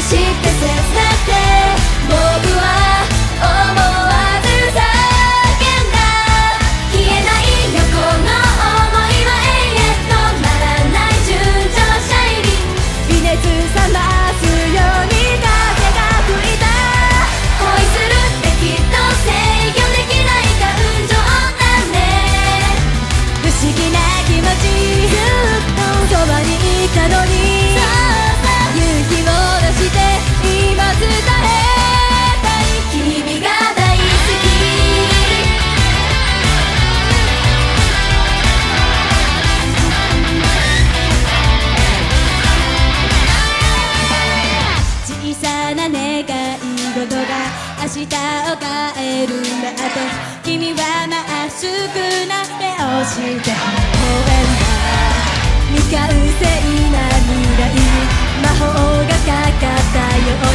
して切なくて僕はが明日を変えるんだ。君はまっすぐな目をして応援だ未完成な未来。魔法がかかったよ。